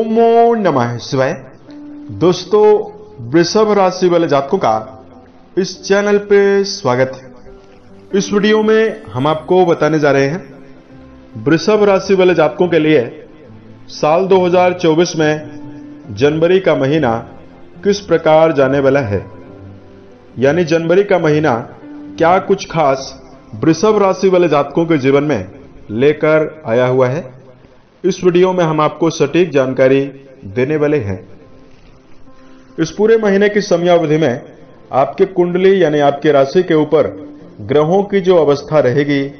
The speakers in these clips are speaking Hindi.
ओमो नमः शिवाय। दोस्तों, वृषभ राशि वाले जातकों का इस चैनल पे स्वागत है। इस वीडियो में हम आपको बताने जा रहे हैं, वृषभ राशि वाले जातकों के लिए साल 2024 में जनवरी का महीना किस प्रकार जाने वाला है? यानी जनवरी का महीना क्या कुछ खास वृषभ राशि वाले जातकों के जीवन में लेकर आया हुआ है? इस वीडियो में हम आपको सटीक जानकारी देने वाले हैं। इस पूरे महीने की समयावधि में आपके कुंडली यानी आपके राशि के ऊपर ग्रहों की जो अवस्था रहेगी,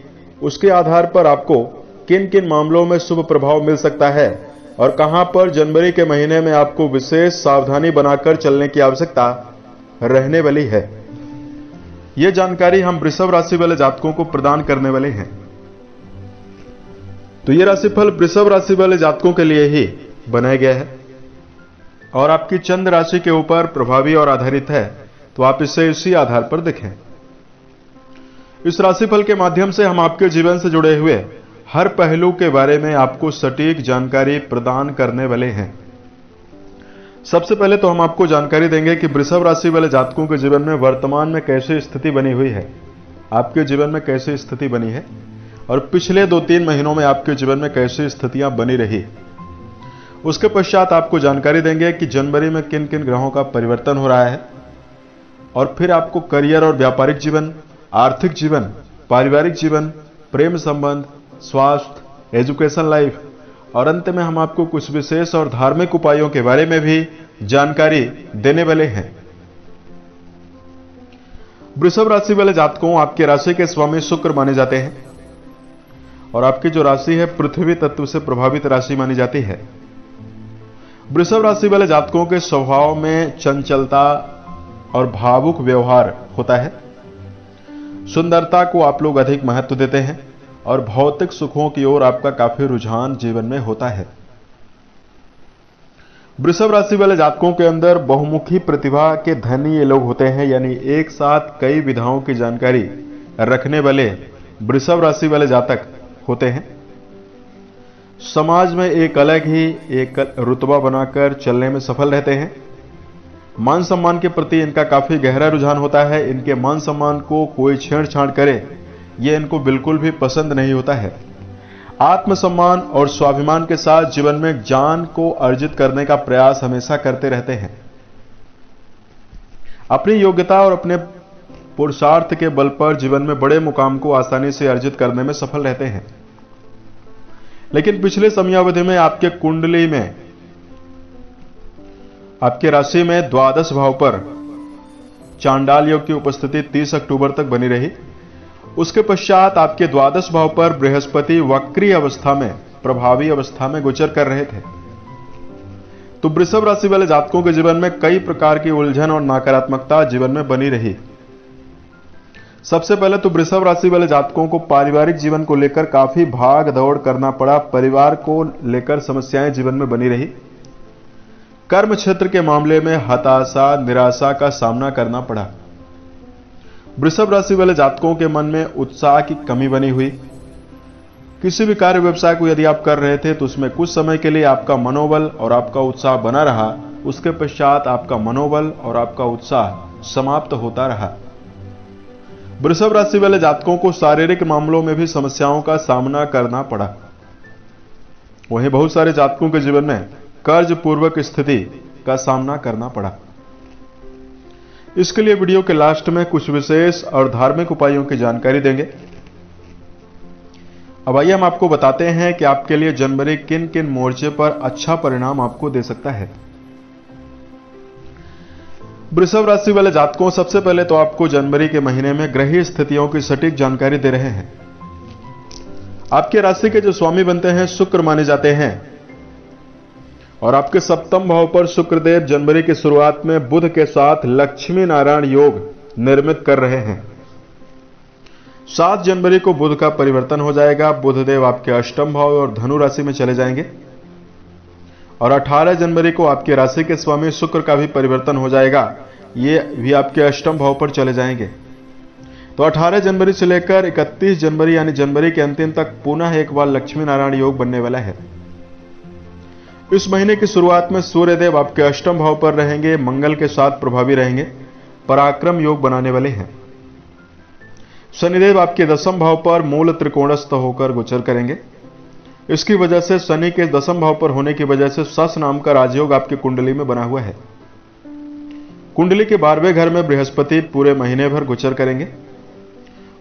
उसके आधार पर आपको किन किन मामलों में शुभ प्रभाव मिल सकता है और कहाँ पर जनवरी के महीने में आपको विशेष सावधानी बनाकर चलने की आवश्यकता रहने वाली है। यह जानकारी हम वृषभ राशि वाले जातकों को प्रदान करने वाले हैं। तो यह राशिफल वृषभ राशि वाले जातकों के लिए ही बनाया गया है। और आपकी चंद राशि के ऊपर प्रभावी और आधारित है तो आप इसे इसी आधार पर देखें। इस राशिफल के माध्यम से हम आपके जीवन से जुड़े हुए हर पहलू के बारे में आपको सटीक जानकारी प्रदान करने वाले हैं। सबसे पहले तो हम आपको जानकारी देंगे कि वृषभ राशि वाले जातकों के जीवन में वर्तमान में कैसी स्थिति बनी हुई है। आपके जीवन में कैसी स्थिति बनी है? और पिछले दो तीन महीनों में आपके जीवन में कैसी स्थितियाँ बनी रही? उसके पश्चात आपको जानकारी देंगे कि जनवरी में किन किन ग्रहों का परिवर्तन हो रहा है और फिर आपको करियर और व्यापारिक जीवन, आर्थिक जीवन, पारिवारिक जीवन, प्रेम संबंध, स्वास्थ्य, एजुकेशन लाइफ और अंत में हम आपको कुछ विशेष और धार्मिक उपायों के बारे में भी जानकारी देने वाले हैं। वृषभ राशि वाले जातकों, आपके राशि के स्वामी शुक्र माने जाते हैं। और आपकी जो राशि है, पृथ्वी तत्व से प्रभावित राशि मानी जाती है। वृषभ राशि वाले जातकों के स्वभाव में चंचलता और भावुक व्यवहार होता है। सुंदरता को आप लोग अधिक महत्व देते हैं और भौतिक सुखों की ओर आपका काफ़ी रुझान जीवन में होता है। वृषभ राशि वाले जातकों के अंदर बहुमुखी प्रतिभा के धनी ये लोग होते हैं, यानी एक साथ कई विधाओं की जानकारी रखने वाले वृषभ राशि वाले जातक होते हैं। समाज में एक अलग ही एक रुतबा बनाकर चलने में सफल रहते हैं। मान सम्मान के प्रति इनका काफ़ी गहरा रुझान होता है। इनके मान सम्मान को कोई छेड़छाड़ करे यह इनको बिल्कुल भी पसंद नहीं होता है। आत्मसम्मान और स्वाभिमान के साथ जीवन में ज्ञान को अर्जित करने का प्रयास हमेशा करते रहते हैं। अपनी योग्यता और अपने पुरुषार्थ के बल पर जीवन में बड़े मुकाम को आसानी से अर्जित करने में सफल रहते हैं। लेकिन पिछले समयावधि में आपके कुंडली में, आपके राशि में द्वादश भाव पर चांडाल योग की उपस्थिति 30 अक्टूबर तक बनी रही। उसके पश्चात आपके द्वादश भाव पर बृहस्पति वक्री अवस्था में, प्रभावी अवस्था में गोचर कर रहे थे। तो वृषभ राशि वाले जातकों के जीवन में कई प्रकार की उलझन और नकारात्मकता जीवन में बनी रही। सबसे पहले तो वृषभ राशि वाले जातकों को पारिवारिक जीवन को लेकर काफ़ी भाग दौड़ करना पड़ा। परिवार को लेकर समस्याएँ जीवन में बनी रही। कर्म क्षेत्र के मामले में हताशा, निराशा का सामना करना पड़ा। वृषभ राशि वाले जातकों के मन में उत्साह की कमी बनी हुई। किसी भी कार्य व्यवसाय को यदि आप कर रहे थे तो उसमें कुछ समय के लिए आपका मनोबल और आपका उत्साह बना रहा। उसके पश्चात आपका मनोबल और आपका उत्साह समाप्त होता रहा। वृषभ राशि वाले जातकों को शारीरिक मामलों में भी समस्याओं का सामना करना पड़ा। वहीं बहुत सारे जातकों के जीवन में कर्ज पूर्वक स्थिति का सामना करना पड़ा। इसके लिए वीडियो के लास्ट में कुछ विशेष और धार्मिक उपायों की जानकारी देंगे। अब आइए हम आपको बताते हैं कि आपके लिए जनवरी किन किन मोर्चे पर अच्छा परिणाम आपको दे सकता है। वृषभ राशि वाले जातकों, सबसे पहले तो आपको जनवरी के महीने में ग्रही स्थितियों की सटीक जानकारी दे रहे हैं। आपके राशि के जो स्वामी बनते हैं, शुक्र माने जाते हैं। और आपके सप्तम भाव पर शुक्रदेव जनवरी की शुरुआत में बुध के साथ लक्ष्मी नारायण योग निर्मित कर रहे हैं। सात जनवरी को बुध का परिवर्तन हो जाएगा। बुधदेव आपके अष्टम भाव और धनु राशि में चले जाएँगे। और 18 जनवरी को आपके राशि के स्वामी शुक्र का भी परिवर्तन हो जाएगा। ये भी आपके अष्टम भाव पर चले जाएँगे। तो 18 जनवरी से लेकर 31 जनवरी यानी जनवरी के अंतिम तक पुनः एक बार लक्ष्मी नारायण योग बनने वाला है। इस महीने की शुरुआत में सूर्यदेव आपके अष्टम भाव पर रहेंगे, मंगल के साथ प्रभावी रहेंगे, पराक्रम योग बनाने वाले हैं। शनिदेव आपके दसम भाव पर मूल त्रिकोणस्थ होकर गोचर करेंगे। इसकी वजह से शनि के दसम भाव पर होने की वजह से सस नाम का राजयोग आपकी कुंडली में बना हुआ है। कुंडली के बारहवें घर में बृहस्पति पूरे महीने भर गोचर करेंगे।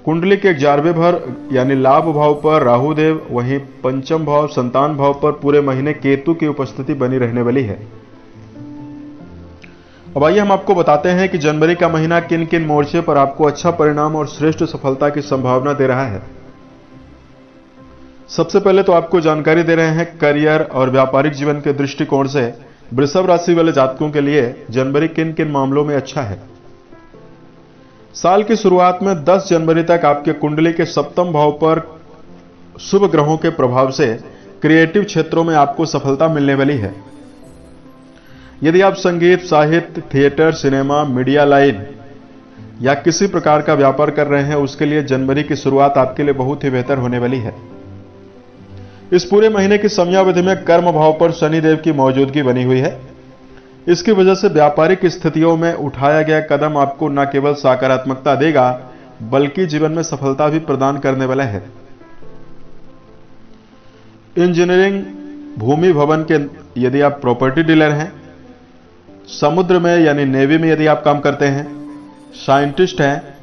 कुंडली के ग्यारहवें भर, यानी लाभ भाव पर राहुदेव, वहीं पंचम भाव, संतान भाव पर पूरे महीने केतु की उपस्थिति बनी रहने वाली है। अब आइए हम आपको बताते हैं कि जनवरी का महीना किन किन मोर्चे पर आपको अच्छा परिणाम और श्रेष्ठ सफलता की संभावना दे रहा है। सबसे पहले तो आपको जानकारी दे रहे हैं करियर और व्यापारिक जीवन के दृष्टिकोण से वृषभ राशि वाले जातकों के लिए जनवरी किन किन मामलों में अच्छा है। साल की शुरुआत में 10 जनवरी तक आपके कुंडली के सप्तम भाव पर शुभ ग्रहों के प्रभाव से क्रिएटिव क्षेत्रों में आपको सफलता मिलने वाली है। यदि आप संगीत, साहित्य, थिएटर, सिनेमा, मीडिया लाइन या किसी प्रकार का व्यापार कर रहे हैं, उसके लिए जनवरी की शुरुआत आपके लिए बहुत ही बेहतर होने वाली है। इस पूरे महीने की समयावधि में कर्म भाव पर शनिदेव की मौजूदगी बनी हुई है। इसकी वजह से व्यापारिक स्थितियों में उठाया गया कदम आपको न केवल सकारात्मकता देगा, बल्कि जीवन में सफलता भी प्रदान करने वाला है। इंजीनियरिंग भूमि भवन के यदि आप प्रॉपर्टी डीलर हैं, समुद्र में यानी नेवी में यदि आप काम करते हैं, साइंटिस्ट हैं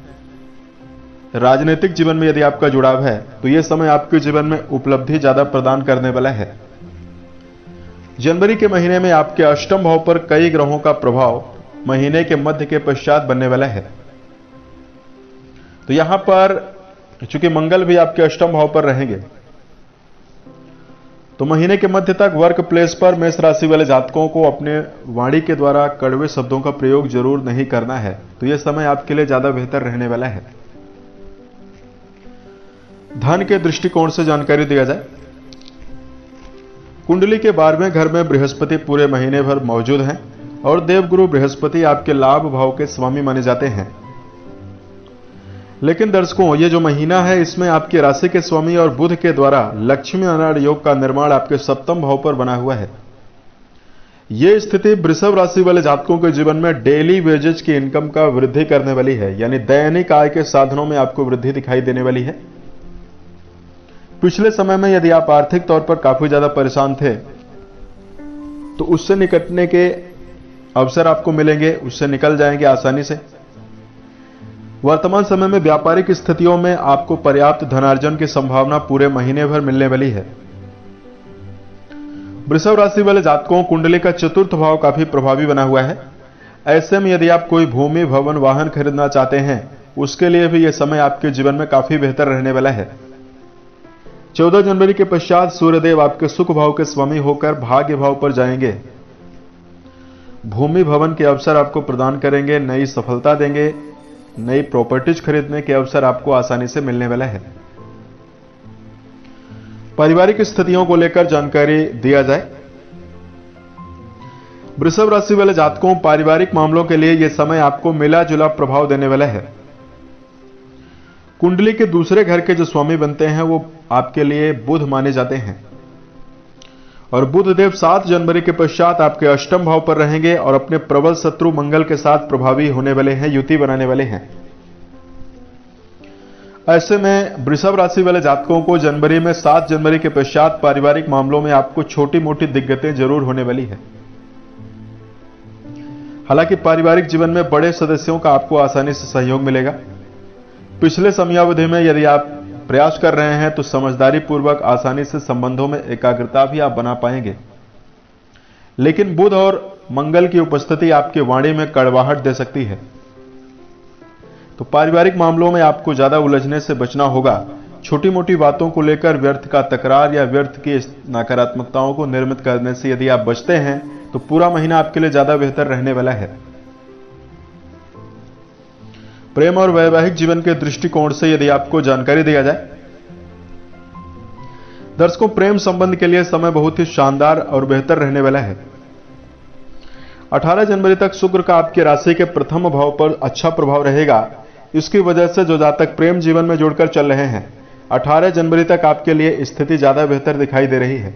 राजनीतिक जीवन में यदि आपका जुड़ाव है तो यह समय आपके जीवन में उपलब्धि ज़्यादा प्रदान करने वाला है। जनवरी के महीने में आपके अष्टम भाव पर कई ग्रहों का प्रभाव महीने के मध्य के पश्चात बनने वाला है। तो यहाँ पर, चूँकि मंगल भी आपके अष्टम भाव पर रहेंगे तो महीने के मध्य तक वर्क प्लेस पर मेष राशि वाले जातकों को अपने वाणी के द्वारा कड़वे शब्दों का प्रयोग ज़रूर नहीं करना है तो यह समय आपके लिए ज़्यादा बेहतर रहने वाला है। धन के दृष्टिकोण से जानकारी दिया जाए। कुंडली के बारहवें घर में बृहस्पति पूरे महीने भर मौजूद हैं और देवगुरु बृहस्पति आपके लाभ भाव के स्वामी माने जाते हैं। लेकिन दर्शकों, ये जो महीना है, इसमें आपकी राशि के स्वामी और बुध के द्वारा लक्ष्मी नारायण योग का निर्माण आपके सप्तम भाव पर बना हुआ है। यह स्थिति वृषभ राशि वाले जातकों के जीवन में डेली वेजेज की इनकम का वृद्धि करने वाली है, यानी दैनिक आय के साधनों में आपको वृद्धि दिखाई देने वाली है। पिछले समय में यदि आप आर्थिक तौर पर काफ़ी ज़्यादा परेशान थे तो उससे निकटने के अवसर आपको मिलेंगे, उससे निकल जाएँगे आसानी से। वर्तमान समय में व्यापारिक स्थितियों में आपको पर्याप्त धनार्जन की संभावना पूरे महीने भर मिलने वाली है। वृषभ राशि वाले जातकों, कुंडली का चतुर्थ भाव काफ़ी प्रभावी बना हुआ है। ऐसे में यदि आप कोई भूमि, भवन, वाहन खरीदना चाहते हैं, उसके लिए भी यह समय आपके जीवन में काफ़ी बेहतर रहने वाला है। 14 जनवरी के पश्चात सूर्यदेव आपके सुख भाव के स्वामी होकर भाग्य भाव पर जाएँगे। भूमि भवन के अवसर आपको प्रदान करेंगे, नई सफलता देंगे, नई प्रॉपर्टीज़ खरीदने के अवसर आपको आसानी से मिलने वाला है। पारिवारिक स्थितियों को लेकर जानकारी दिया जाए। वृषभ राशि वाले जातकों, पारिवारिक मामलों के लिए यह समय आपको मिला जुला प्रभाव देने वाला है। कुंडली के दूसरे घर के जो स्वामी बनते हैं, वो आपके लिए बुध माने जाते हैं। और बुध देव सात जनवरी के पश्चात आपके अष्टम भाव पर रहेंगे और अपने प्रबल शत्रु मंगल के साथ प्रभावी होने वाले हैं, युति बनाने वाले हैं। ऐसे में वृषभ राशि वाले जातकों को जनवरी में सात जनवरी के पश्चात पारिवारिक मामलों में आपको छोटी मोटी दिग्गतें ज़रूर होने वाली है। हालाँकि पारिवारिक जीवन में बड़े सदस्यों का आपको आसानी से सहयोग मिलेगा। पिछले समयावधि में यदि आप प्रयास कर रहे हैं तो समझदारी पूर्वक आसानी से संबंधों में एकाग्रता भी आप बना पाएँगे। लेकिन बुध और मंगल की उपस्थिति आपके वाणी में कड़वाहट दे सकती है। तो पारिवारिक मामलों में आपको ज़्यादा उलझने से बचना होगा। छोटी मोटी बातों को लेकर व्यर्थ का तकरार या व्यर्थ की नकारात्मकताओं को निर्मित करने से यदि आप बचते हैं तो पूरा महीना आपके लिए ज़्यादा बेहतर रहने वाला है। प्रेम और वैवाहिक जीवन के दृष्टिकोण से यदि आपको जानकारी दिया जाए, दर्शकों, प्रेम संबंध के लिए समय बहुत ही शानदार और बेहतर रहने वाला है। 18 जनवरी तक शुक्र का आपकी राशि के प्रथम भाव पर अच्छा प्रभाव रहेगा। इसकी वजह से जो जातक प्रेम जीवन में जुड़कर चल रहे हैं 18 जनवरी तक आपके लिए स्थिति ज़्यादा बेहतर दिखाई दे रही है।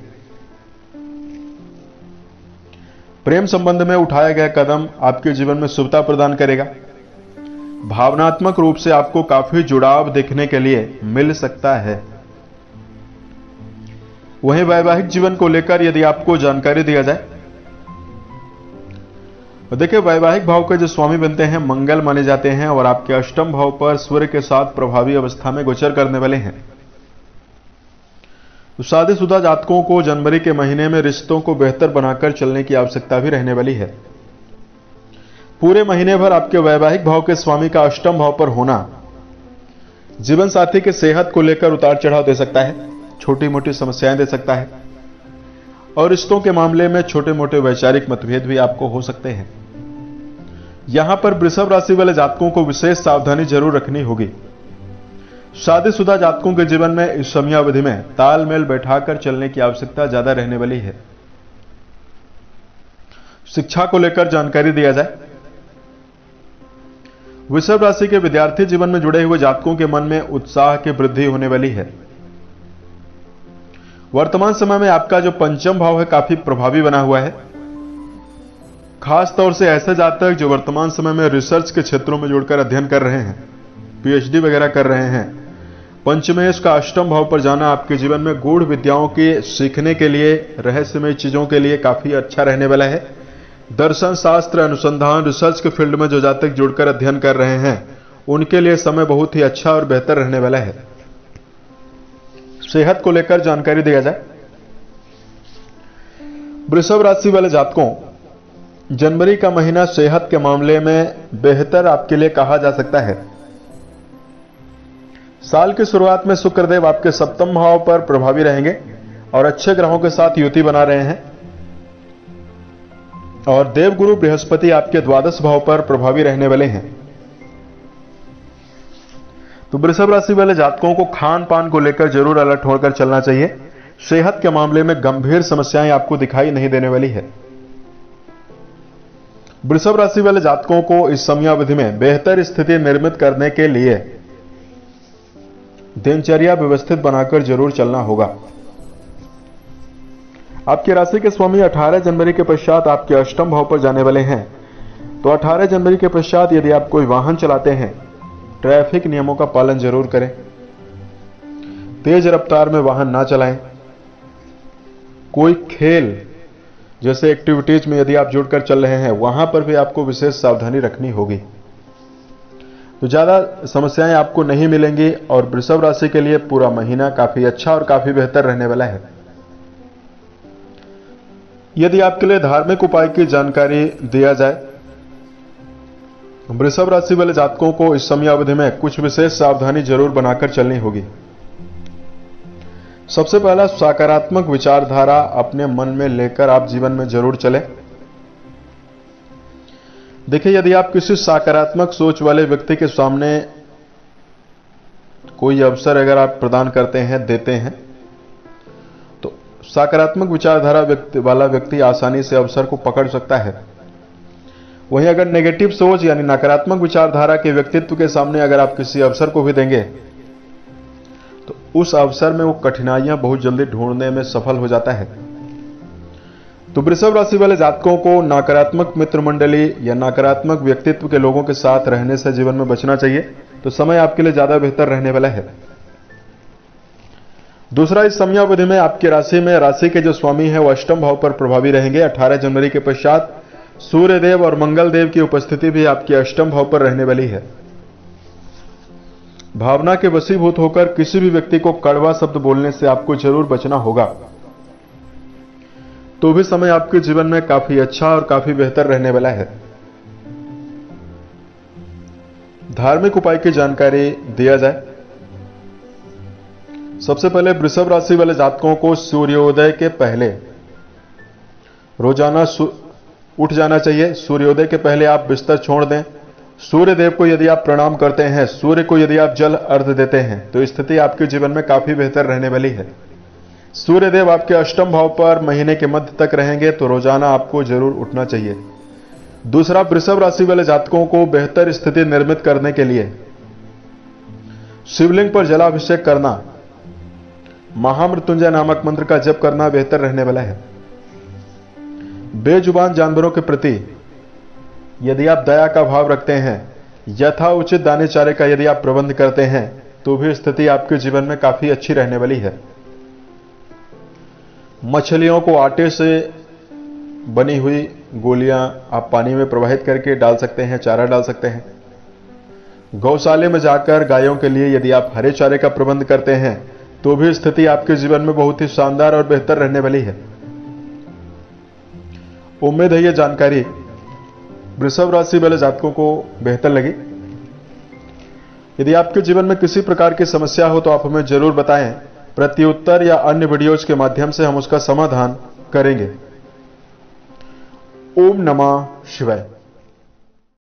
प्रेम संबंध में उठाया गया कदम आपके जीवन में शुभता प्रदान करेगा। भावनात्मक रूप से आपको काफ़ी जुड़ाव देखने के लिए मिल सकता है। वहीं वैवाहिक जीवन को लेकर यदि आपको जानकारी दिया जाए देखिए, वैवाहिक भाव के जो स्वामी बनते हैं, मंगल माने जाते हैं और आपके अष्टम भाव पर सूर्य के साथ प्रभावी अवस्था में गोचर करने वाले हैं। तो शादीशुदा जातकों को जनवरी के महीने में रिश्तों को बेहतर बनाकर चलने की आवश्यकता भी रहने वाली है। पूरे महीने भर आपके वैवाहिक भाव के स्वामी का अष्टम भाव पर होना जीवन साथी के सेहत को लेकर उतार चढ़ाव दे सकता है छोटी मोटी समस्याएँ दे सकता है, और रिश्तों के मामले में छोटे मोटे वैचारिक मतभेद भी आपको हो सकते हैं। यहाँ पर वृषभ राशि वाले जातकों को विशेष सावधानी ज़रूर रखनी होगी। शादीशुदा जातकों के जीवन में इस समयावधि में तालमेल बैठाकर चलने की आवश्यकता ज़्यादा रहने वाली है। शिक्षा को लेकर जानकारी दिया जाए वृषभ राशि के विद्यार्थी जीवन में जुड़े हुए जातकों के मन में उत्साह की वृद्धि होने वाली है। वर्तमान समय में आपका जो पंचम भाव है, काफ़ी प्रभावी बना हुआ है। खास तौर से ऐसे जातक जो वर्तमान समय में रिसर्च के क्षेत्रों में जुड़कर अध्ययन कर रहे हैं, पीएचडी वगैरह कर रहे हैं। पंचमेश का अष्टम भाव पर जाना आपके जीवन में गूढ़ विद्याओं के सीखने के लिए, रहस्यमय चीज़ों के लिए काफ़ी अच्छा रहने वाला है। दर्शन शास्त्र अनुसंधान रिसर्च के फ़ील्ड में जो जातक जुड़कर अध्ययन कर रहे हैं, उनके लिए समय बहुत ही अच्छा और बेहतर रहने वाला है। सेहत को लेकर जानकारी दिया जाए। वृषभ राशि वाले जातकों, जनवरी का महीना सेहत के मामले में बेहतर आपके लिए कहा जा सकता है। साल की शुरुआत में शुक्रदेव आपके सप्तम भाव पर प्रभावी रहेंगे और अच्छे ग्रहों के साथ युति बना रहे हैं। और देवगुरु बृहस्पति आपके द्वादश भाव पर प्रभावी रहने वाले हैं। तो वृषभ राशि वाले जातकों को खान पान को लेकर ज़रूर अलर्ट होकर चलना चाहिए। सेहत के मामले में गंभीर समस्याएँ आपको दिखाई नहीं देने वाली है। वृषभ राशि वाले जातकों को इस समयावधि में बेहतर स्थिति निर्मित करने के लिए दिनचर्या व्यवस्थित बनाकर ज़रूर चलना होगा। आपकी राशि के स्वामी 18 जनवरी के पश्चात आपके अष्टम भाव पर जाने वाले हैं। तो 18 जनवरी के पश्चात यदि आप कोई वाहन चलाते हैं, ट्रैफ़िक नियमों का पालन ज़रूर करें। तेज रफ्तार में वाहन ना चलाएँ। कोई खेल, जैसे एक्टिविटीज़ में यदि आप जुड़कर चल रहे हैं, वहाँ पर भी आपको विशेष सावधानी रखनी होगी। तो ज़्यादा समस्याएँ आपको नहीं मिलेंगी और वृषभ राशि के लिए पूरा महीना काफ़ी अच्छा और काफ़ी बेहतर रहने वाला है। यदि आपके लिए धार्मिक उपाय की जानकारी दिया जाए, वृषभ राशि वाले जातकों को इस समय अवधि में कुछ विशेष सावधानी ज़रूर बनाकर चलनी होगी। सबसे पहला, सकारात्मक विचारधारा अपने मन में लेकर आप जीवन में ज़रूर चले। देखिए, यदि आप किसी सकारात्मक सोच वाले व्यक्ति के सामने कोई अवसर अगर आप प्रदान करते हैं, देते हैं सकारात्मक विचारधारा व्यक्ति, वाला व्यक्ति आसानी से अवसर को पकड़ सकता है। वहीं अगर नेगेटिव सोच यानी नकारात्मक विचारधारा के व्यक्तित्व के सामने अगर आप किसी अवसर को भी देंगे तो उस अवसर में वो कठिनाइयाँ बहुत जल्दी ढूँढने में सफल हो जाता है। तो वृषभ राशि वाले जातकों को नकारात्मक मित्र मंडली या नकारात्मक व्यक्तित्व के लोगों के साथ रहने से जीवन में बचना चाहिए। तो समय आपके लिए ज़्यादा बेहतर रहने वाला है। दूसरा, इस समयावधि में आपकी राशि में, राशि के जो स्वामी है, वो अष्टम भाव पर प्रभावी रहेंगे। 18 जनवरी के पश्चात सूर्य देव और मंगल देव की उपस्थिति भी आपकी अष्टम भाव पर रहने वाली है। भावना के वसीभूत होकर किसी भी व्यक्ति को कड़वा शब्द बोलने से आपको ज़रूर बचना होगा। तो भी समय आपके जीवन में काफ़ी अच्छा और काफ़ी बेहतर रहने वाला है। धार्मिक उपाय की जानकारी दिया जाए। सबसे पहले वृषभ राशि वाले जातकों को सूर्योदय के पहले। रोज़ाना उठ जाना चाहिए। सूर्योदय के पहले आप बिस्तर छोड़ दें। सूर्य देव को यदि आप प्रणाम करते हैं, सूर्य को यदि आप जल अर्ध देते हैं तो स्थिति आपके जीवन में काफ़ी बेहतर रहने वाली है। सूर्य देव आपके अष्टम भाव पर महीने के मध्य तक रहेंगे तो रोज़ाना आपको ज़रूर उठना चाहिए। दूसरा, वृषभ राशि वाले जातकों को बेहतर स्थिति निर्मित करने के लिए। शिवलिंग पर जलाभिषेक करना। महामृत्युंजय नामक मंत्र का जप करना बेहतर रहने वाला है। बेजुबान जानवरों के प्रति यदि आप दया का भाव रखते हैं, यथा उचित दाने चारे का यदि आप प्रबंध करते हैं तो भी स्थिति आपके जीवन में काफ़ी अच्छी रहने वाली है। मछलियों को आटे से बनी हुई गोलियाँ आप पानी में प्रवाहित करके डाल सकते हैं, चारा डाल सकते हैं। गौशाले में जाकर गायों के लिए यदि आप हरे चारे का प्रबंध करते हैं तो भी स्थिति आपके जीवन में बहुत ही शानदार और बेहतर रहने वाली है। उम्मीद है यह जानकारी वृषभ राशि वाले जातकों को बेहतर लगी। यदि आपके जीवन में किसी प्रकार की समस्या हो तो आप हमें ज़रूर बताएँ। प्रत्युत्तर या अन्य वीडियोज़ के माध्यम से हम उसका समाधान करेंगे। ओम नमः शिवाय।